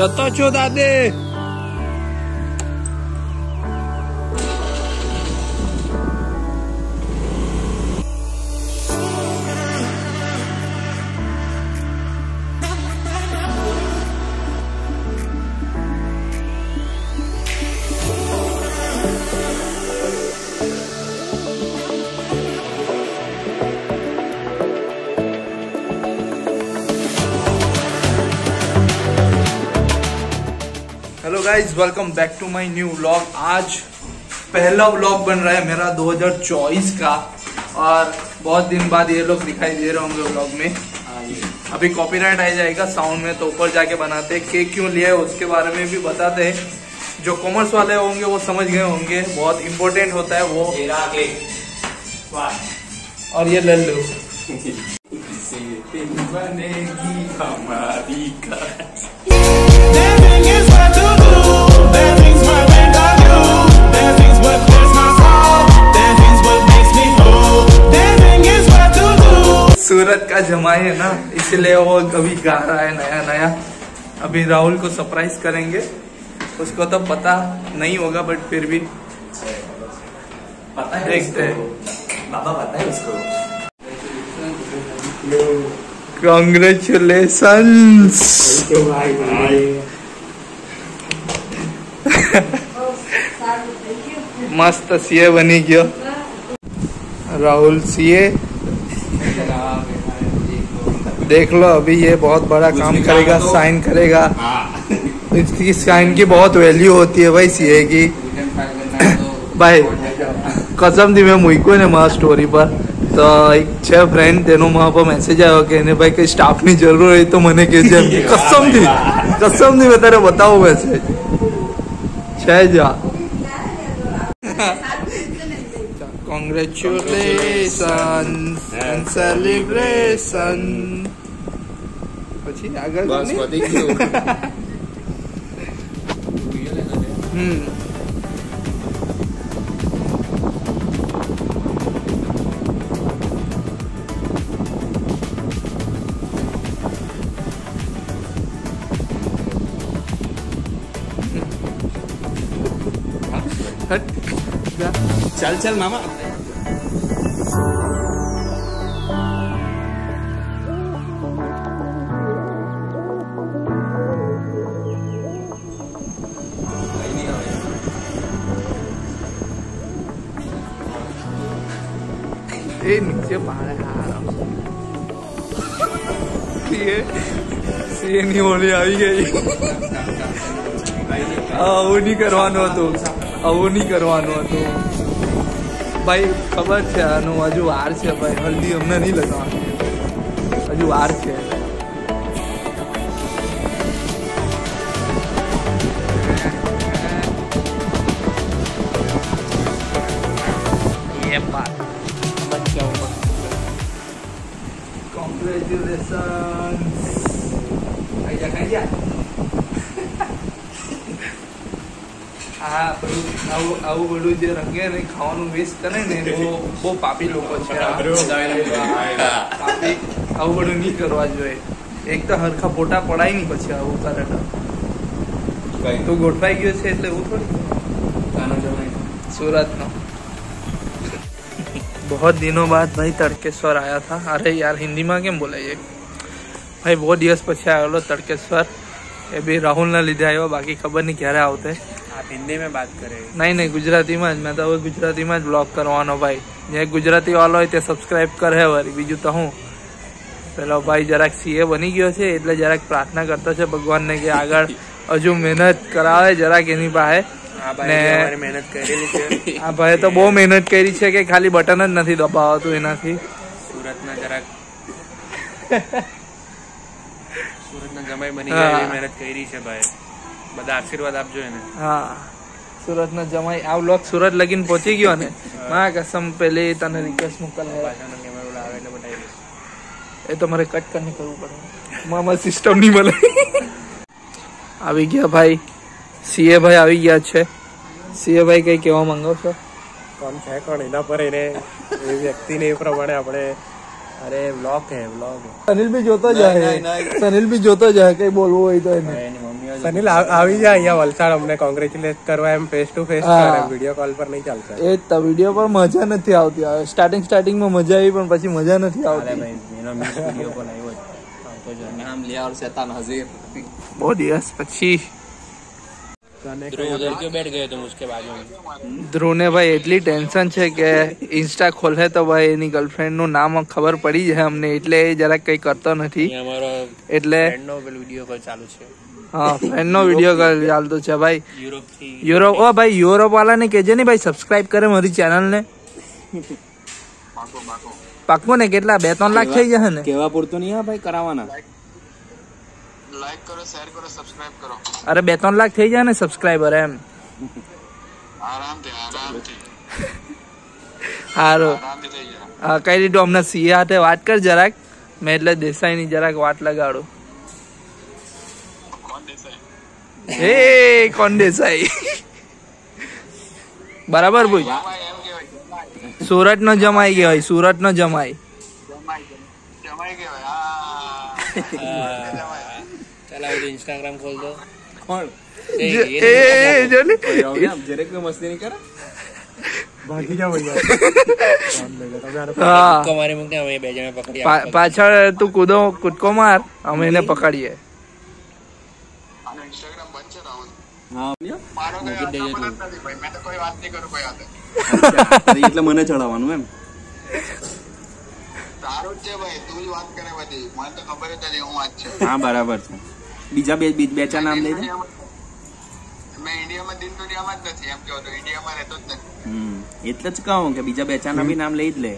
Já tá, tô ajudando. Hello guys welcome back to my new vlog आज पहला vlog बन रहा है मेरा 2024 का। और बहुत दिन बाद ये लोग दिखाई दे रहे होंगे व्लॉग में। अभी कॉपीराइट आ जाएगा साउंड में तो ऊपर जाके बनाते हैं। केक क्यों लिया है उसके बारे में भी बताते हैं। जो कॉमर्स वाले होंगे वो समझ गए होंगे। बहुत इंपॉर्टेंट होता है वो। और ये लल्लू बनेगी हमारी सूरत का जमा है ना इसलिए वो अभी गा रहा है नया नया। अभी राहुल को सरप्राइज़ करेंगे। उसको तो पता नहीं होगा बट फिर भी। पता है देखते हैं। बाबा पता है उसको। मस्त सीए बनी गयो। राहुल सीए। देख लो अभी ये बहुत बड़ा काम करेगा साइन करेगा इसकी साइन की बहुत वैल्यू होती है भाई सीए की ભાઈ કસમથી મેં મૂક્યું ને મારા સ્ટોરી પર તો એક છે ફ્રેન્ડ તેનો મારા પર મેસેજ આવ્યો કે એને ભાઈ કઈ સ્ટાફની જરૂર હોય તો મને કહેજે એમ કે કસમથી કસમથી મેં તારે બતાવું મેસેજ છે જ આ કોંગ્રેચ્યુલેશન સેલિબ્રેશન પછી આગળ બસ નહીં? પતી ગયું હમ હટ જા. चल चल मामा એ નીચે પાડે હારો સીએ સીએ ની હોળી આવી ગઈ આવું નહીં કરવાનું હતું આવું નહીં કરવાનું હતું ભાઈ ખબર છે આનું હજુ વાર છે ભાઈ હલ્દી અમને નહીં લગાવવાની હજુ વાર છે ये Congratulations. Kaya kaya. આ બધું પાપી લોકો છે આવું બધું નહીં કરવા જોઈએ એક તો હરખા ફોટા પડાય નહીં પછી આવું કરે તો ગોઠવાઈ ગયો છે એટલે એવું થોડી સુરતનો बहुत दिनों बाद भाई तड़केश्वर आया था अरे यार हिंदी में કેમ બોલાય ભાઈ બહુ દિવસ પછી આવેલો તડકેશ્વર એ બી રાહુલના લીધે આવ્યો બાકી ખબર નહીં ક્યારે આવતે आप हिंदी में बात करें નહીં નહીં ગુજરાતીમાં જ મેં તો હવે ગુજરાતીમાં જ બ્લોગ કરવાનો ભાઈ જે ગુજરાતી વાળો હોય તે સબસ્ક્રાઇબ કરે વળી બીજું તો હું પેલો ભાઈ જરાક સીએ બની ગયો છે એટલે જરાક પ્રાર્થના કરતો છે ભગવાનને કે આગળ હજુ મહેનત કરાવે જરાક એની પાસે આ ને- આ ભાઈ તો બહુ મહેનત કરી છે કે ખાલી બટન જ નથી દબાવતું એનાથી. સુરતના જરાક સુરતના જમાઈ બની ગયા મહેનત કરી છે ભાઈ બધા આશીર્વાદ આપજો એને. હા. સુરત નો જમાઈ આ વ્લોગ સુરત લગીન પહોંચી ગયો ને. મા કસમ પેલી તને રિક્વેસ્ટ દઈશ. એ તો મારે કટ કરીને કરવું પડે. મામા સિસ્ટમ નહીં મળે. આવી ગયા ભાઈ. સીએ ભાઈ આવી ગયા છે. સીએ ભાઈ કઈ કહેવા માંગો છો? કોણ છે કોણ એના પર એને એ વ્યક્તિને એ પ્રમાણે આપણે અરે બ્લોક હે બ્લોક સનિલ બી જોતો જાય સનિલ બી જોતો જાય કઈ બોલવું હોય તો એને. સનિલ આવી જાય અહીંયા વલસાડ અમને કોંગ્રેચ્યુલેટ કરવા એમ face to face video call પર નહીં ચાલતા. એ તો વીડિયો પર મજા નથી આવતી. સ્ટાર્ટિંગ સ્ટાર્ટિંગમાં મજા આવી પણ પછી મજા નથી આવતી. એનો વીડિયો પણ આવ્યો નામ લે આવશે હજીર બહુ દિવસ પછી उधर क्यों बैठ गए तुम उसके बाजू में ધ્રુવને ભાઈ એટલી ટેન્શન છે કે ઇન્સ્ટા ખોલે તો ભાઈ એની ગર્લફ્રેન્ડ નું નામ ખબર પડી જાય અમને એટલે એ જરાક કઈ કરતો નથી ये हमारा એટલે फ्रेंड નો પેલું વિડીયો કોલ ચાલુ છે હા ફ્રેન્ડ નો વિડીયો ચાલતો છે ભાઈ યુરોપ થી યુરોપ ઓ ભાઈ યુરોપ વાળાને કહેજે ને ભાઈ સબસ્ક્રાઇબ કરે મારી ચેનલ ને પાક્કો ને કેટલા બે ત્રણ લાખ થઈ જશે ને કેવા પૂરતું નહીં હા ભાઈ કરાવવાના અરે બે ત્રણ લાખ થઈ જાય ને સબસ્ક્રાઇબર એમ હારું હા કઈ દીધું હમણાં સીએ હાથે વાત કર જરાક મેં એટલે દેસાઈ ની જરાક વાત લગાડું એ કોણ દેસાઈ બરાબર ભાઈ સુરત નો જમાઈ ગયો હોય સુરત નો જમાઈ चला इंस्टाग्राम खोल दो કોણ ए, જે- ये એ એ, એ, જો ને. જરેક કોઈ મસ્તી નહીં કરે ભાગી જાઓ ભૈયા હા को हमारे मुख ने हमें बेजे में पकड़ी પા- પાછળ તું કૂદો કૂદકો માર અમે એને પકડીએ હા મૂકી જ દેજે તું અચ્છા, એટલે મને ચડાવવાનું એમ હા બરાબર છે બીજા બે બી- બે ચાર નામ લઈ દે? હમ એટલે જ કહું કે બીજા બે ચાર ના બી નામ લઈ જ લે.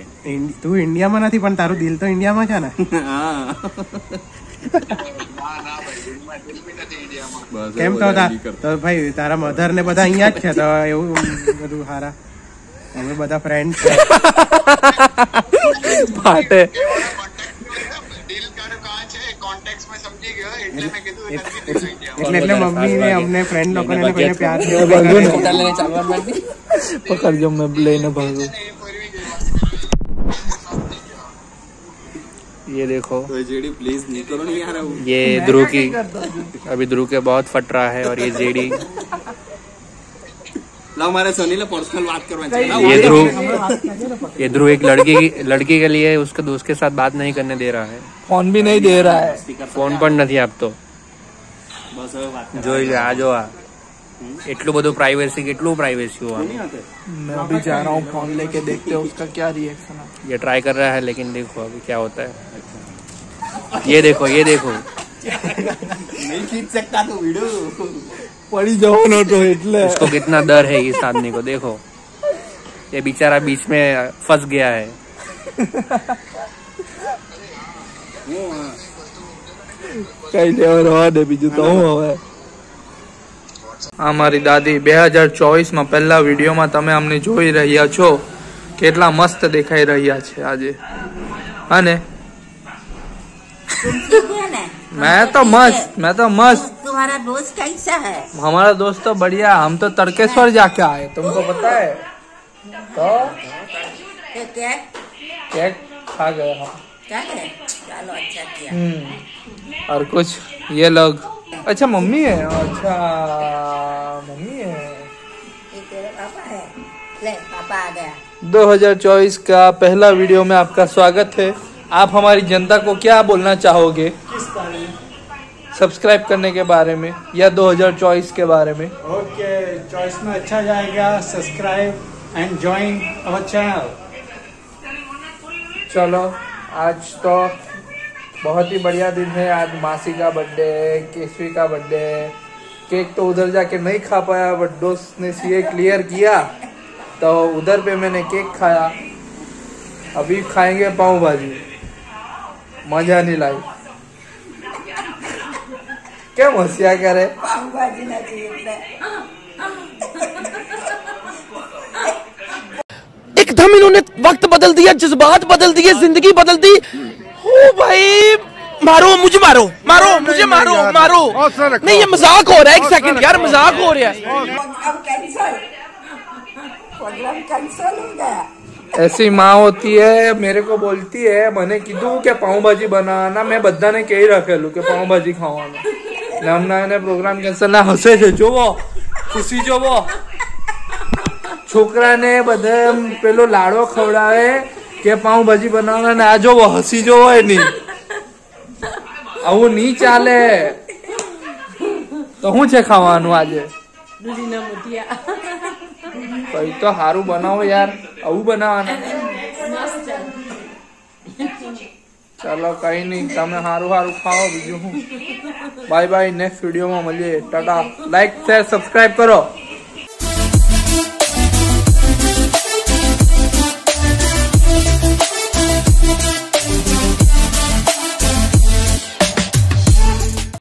તું ઇન્ડિયામાં નથી પણ તારું દિલ તો ઇન્ડિયામાં છે ને? કેમ તો? તા- તો ભાઈ તારા મધર ને બધા અહીંયા જ છે તો એવું બધું હારા. અમે બધા ફ્રેન્ડ છે. ફાટે. એટલે એટલે મમ્મી ને અમને ફ્રેન્ડ લોકોને ને કોઈને પ્યાર છે होटल लेने चालू कर दी પકડજો મેં લઈને ભાગું ये देखो તો જેડી પ્લીઝ નહીં કરો ને યાર આવું ये ध्रुव की अभी ध्रुव के बहुत फट रहा है और ये जेडी લાવ મારે સનીલે પર્સનલ વાત કરવાની છે લાવ. ये ध्रुव ये ध्रुव एक लड़की की लड़की के लिए उसके दोस्त के साथ बात नहीं करने दे रहा है फोन भी नहीं दे रहा है ફોન પણ નથી આપતો બસ હવે વાત કર. જોઈ લે આ જો આ એટલું બધું પ્રાઇવેસી કેટલું પ્રાઇવેસી हुआ નહીં હાથે? मैं अभी जा रहा हूँ फोन लेके देखते हैं उसका क्या रिएक्शन है ये ट्राई कर रहा है लेकिन देखो अभी क्या होता है ये देखो ये देखो નહીં ખીંચ શકતા તું વિડીયો પડી જવાનો તો એટલે इसको कितना डर है इस आदमी को देखो ये बेचारा बीच में फंस गया है કઈ લેવા રવા દે બીજું તો હું હવે આ મારી દાદી બે હજાર ચોવીસમાં પહેલા વિડીયોમાં તમે અમને જોઈ રહ્યા છો કેટલા મસ્ત દેખાઈ રહ્યા છે આજે અને ठीक है ना मैं तो मस्त मैं तो मस्त। तुम्हारा दोस्त कैसा है? हमारा दोस्त तो बढ़िया हम तो तड़केश्वर जाके आए तुमको पता है? तो? तो क्या केक खा गए हम। चलो अच्छा किया। हम्म, और कुछ? ये लोग। अच्छा मम्मी है? अच्छा मम्मी है। ये तेरे पापा है? ले पापा आ गया। 2024 का पहला वीडियो में आपका स्वागत है। आप हमारी जनता को क्या बोलना चाहोगे? सब्सक्राइब करने के बारे में या 2024 के बारे में। ओके चॉइस में अच्छा जाएगा subscribe and join our channel चलो आज तो बहुत ही बढ़िया दिन है। आज मासी का बर्थडे है केसवी का बर्थडे है। केक तो उधर जाके नहीं खा पाया बट दोस्त ने सीए क्लियर किया। तो उधर पे मैंने केक खाया। अभी खाएँगे पाव भाजी। मज़ा नहीं लाई। क्या मसिया करे बाबूबाजी ना एकदम इन्होंने वक्त बदल दिया जज्बात बदल दिए ज़िंदगी बदल दी। हो भाई मारो मुझे मारो मारो नहीं, मुझे नहीं, मारो नहीं, मारो। नहीं ये मज़ाक हो रहा है एक सेकंड यार मज़ाक हो रहा है। ऐसी माँ होती है मेरे को बोलती है मैंने कीधु के पाव भाजी बनाना मैं बदा ने कही रखेलू के पाव भाजी खावाना નામના એને પ્રોગ્રામ કેન્સલ ના હસે છે જોવો. ખુશી જોવો. છોકરાને બધે પેલો લાડો ખવડાવે કે પાઉંભાજી બનાવવાના ને આ જોવો, હસી જોવો એની. આવું નહીં ચાલે. તો શું છે ખાવાનું આજે? કઈ તો સારું બનાવો યાર. આવું બનાવવાના. ચાલો કઈ નહીં તમે સારું સારું ખાઓ બીજું શું બાય બાય નેક્સ્ટ વિડીયોમાં મળીએ ટાટા લાઈક શેર સબસ્ક્રાઈબ કરો